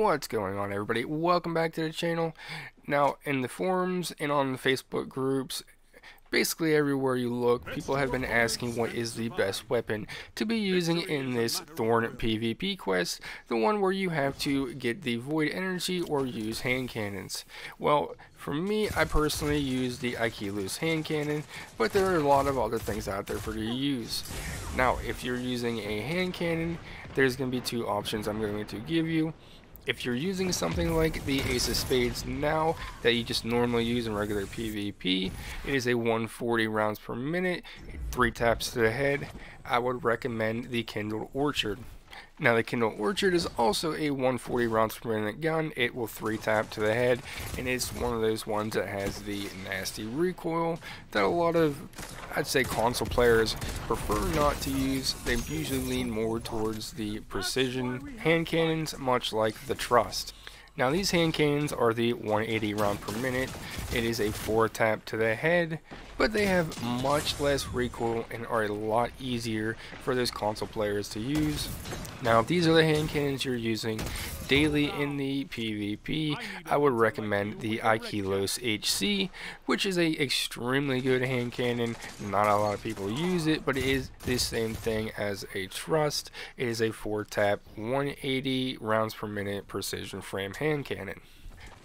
What's going on everybody? Welcome back to the channel. Now in the forums and on the Facebook groups, basically everywhere you look, people have been asking what is the best weapon to be using in this Thorn PvP quest, the one where you have to get the Void Energy or use hand cannons. Well, for me, I personally use the Ikelos hand cannon, but there are a lot of other things out there for you to use. Now, if you're using a hand cannon, there's going to be two options I'm going to give you. If you're using something like the Ace of Spades now that you just normally use in regular PvP, it is a 140 rounds per minute, 3 taps to the head. I would recommend the Kindled Orchid. Now the Kindle Orchid is also a 140 rounds per minute gun. It will 3 tap to the head and it's one of those ones that has the nasty recoil that a lot of I'd say console players prefer not to use. They usually lean more towards the precision hand cannons much like the Trust. Now these hand cannons are the 180 round per minute. It is a 4 tap to the head, but they have much less recoil and are a lot easier for those console players to use. Now if these are the hand cannons you're using daily in the PvP, I would recommend the Ikelos HC, which is a extremely good hand cannon. Not a lot of people use it, but it is the same thing as a Trust. It is a 4 tap 180 rounds per minute precision frame hand cannon.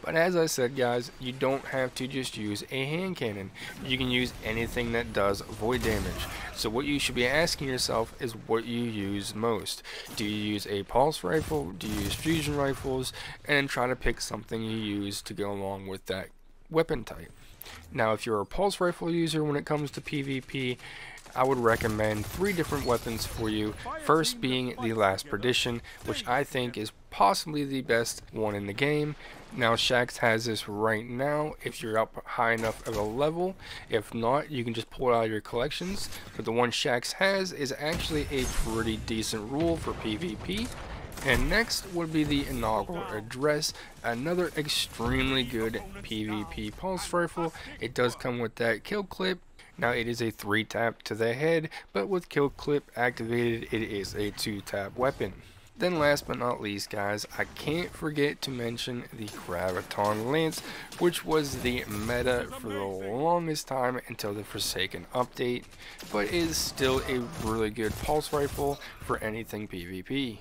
But as I said guys, you don't have to just use a hand cannon. You can use anything that does void damage. So what you should be asking yourself is what you use most. Do you use a pulse rifle? Do you use fusion rifles? And try to pick something you use to go along with that weapon type. Now if you're a pulse rifle user when it comes to PvP, I would recommend three different weapons for you. First being the Last Perdition, which I think is possibly the best one in the game. Now Shaxx has this right now if you're up high enough of a level. If not, you can just pull it out of your collections. But the one Shaxx has is actually a pretty decent rule for PvP. And next would be the inaugural address, another extremely good PvP pulse rifle. It does come with that kill clip now it is a 3 tap to the head, but with kill clip activated it is a 2 tap weapon. Then last but not least guys, I can't forget to mention the Graviton Lance, which was the meta for the longest time until the Forsaken update, but is still a really good pulse rifle for anything PvP.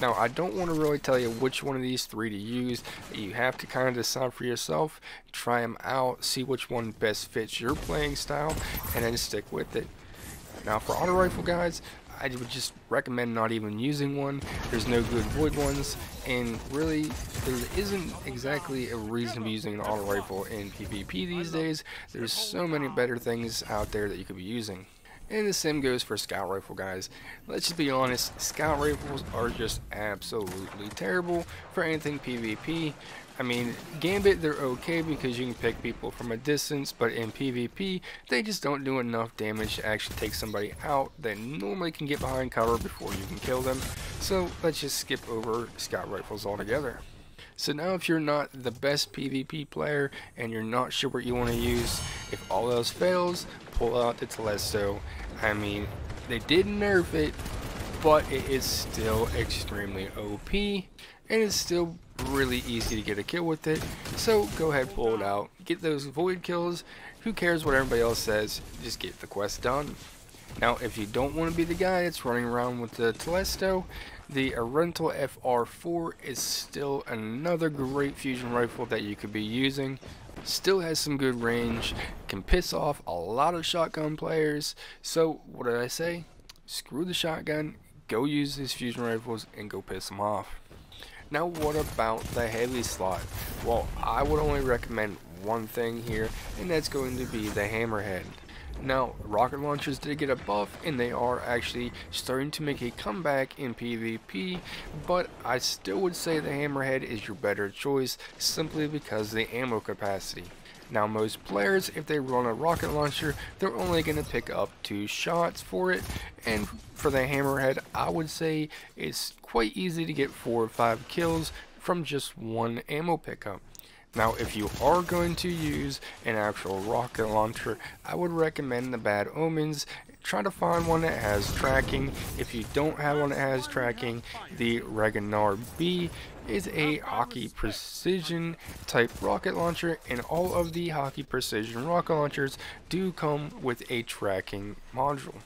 Now, I don't want to really tell you which one of these three to use. You have to kind of decide for yourself, try them out, see which one best fits your playing style, and then stick with it. Now, for auto rifle guys, I would just recommend not even using one. There's no good void ones, and really, there isn't exactly a reason to be using an auto rifle in PvP these days. There's so many better things out there that you could be using. And the same goes for scout rifle guys. Let's just be honest, scout rifles are just absolutely terrible for anything PvP. I mean, Gambit, they're okay because you can pick people from a distance, but in PvP, they just don't do enough damage to actually take somebody out that normally can get behind cover before you can kill them. So let's just skip over scout rifles altogether. So now if you're not the best PvP player and you're not sure what you want to use, if all else fails, pull out the Telesto. I mean, they did nerf it, but it is still extremely OP, and it's still really easy to get a kill with it. So go ahead, pull it out, get those void kills. Who cares what everybody else says? Just get the quest done. Now, if you don't want to be the guy that's running around with the Telesto, the Erentil FR4 is still another great fusion rifle that you could be using. Still has some good range, can piss off a lot of shotgun players. So, what did I say? Screw the shotgun, go use these fusion rifles and go piss them off. Now what about the heavy slot? Well, I would only recommend one thing here, and that's going to be the hammerhead. Now, rocket launchers did get a buff, and they are actually starting to make a comeback in PvP, but I still would say the Hammerhead is your better choice, simply because the ammo capacity. Now most players, if they run a rocket launcher, they're only going to pick up two shots for it, and for the Hammerhead, I would say it's quite easy to get four or five kills from just one ammo pickup. Now, if you are going to use an actual rocket launcher, I would recommend the Bad Omens. Try to find one that has tracking. If you don't have one that has tracking, the Regenar B is a Hakke Precision type rocket launcher and all of the Hakke Precision rocket launchers do come with a tracking module.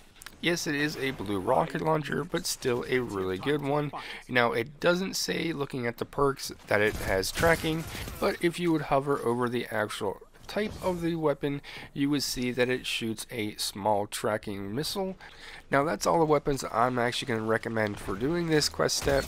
Yes, it is a blue rocket launcher, but still a really good one. Now, it doesn't say, looking at the perks, that it has tracking, but if you would hover over the actual type of the weapon, you would see that it shoots a small tracking missile. Now that's all the weapons I'm actually going to recommend for doing this quest step.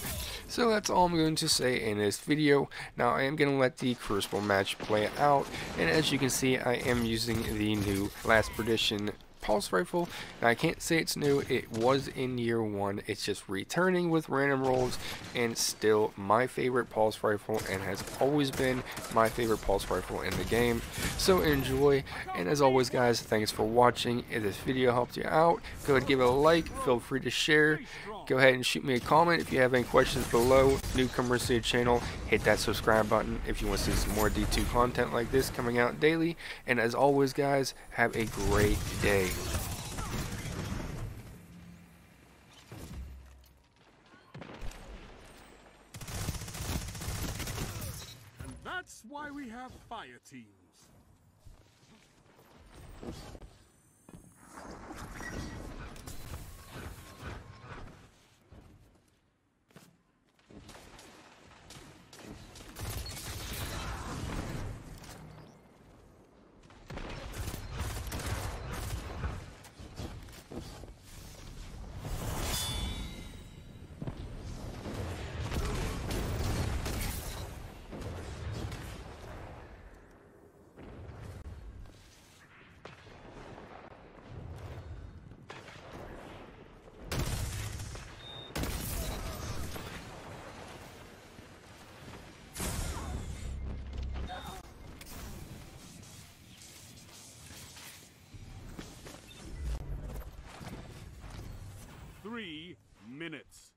So that's all I'm going to say in this video. Now I am going to let the Crucible match play out. And as you can see, I am using the new Last Perdition pulse rifle. Now I can't say it's new, it was in year one. It's just returning with random rolls and still my favorite pulse rifle and has always been my favorite pulse rifle in the game. So enjoy and as always guys, thanks for watching. If this video helped you out, go ahead and give it a like, feel free to share. Go ahead and shoot me a comment if you have any questions below. Newcomers to the channel, hit that subscribe button if you want to see some more D2 content like this coming out daily. And as always guys, have a great day. And that's why we have fire teams. Three minutes.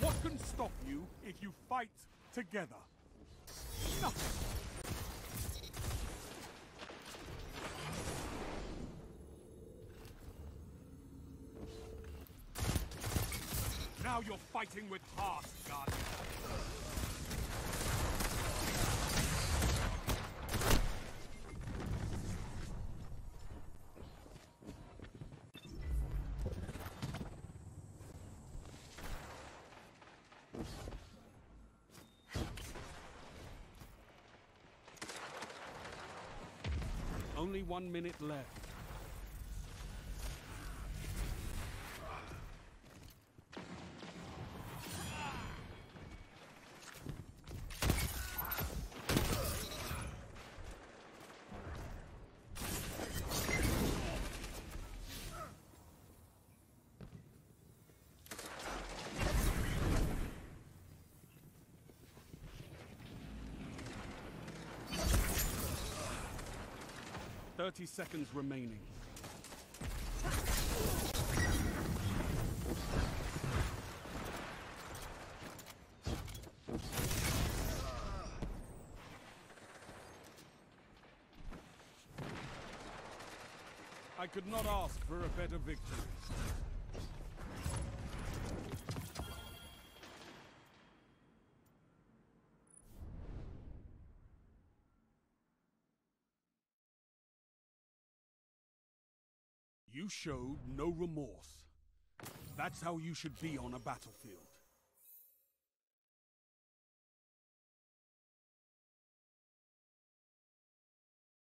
What can stop you fight together? Now you're fighting with heart, Guardian. Only one minute left. Thirty seconds remaining. I could not ask for a better victory. You showed no remorse. That's how you should be on a battlefield.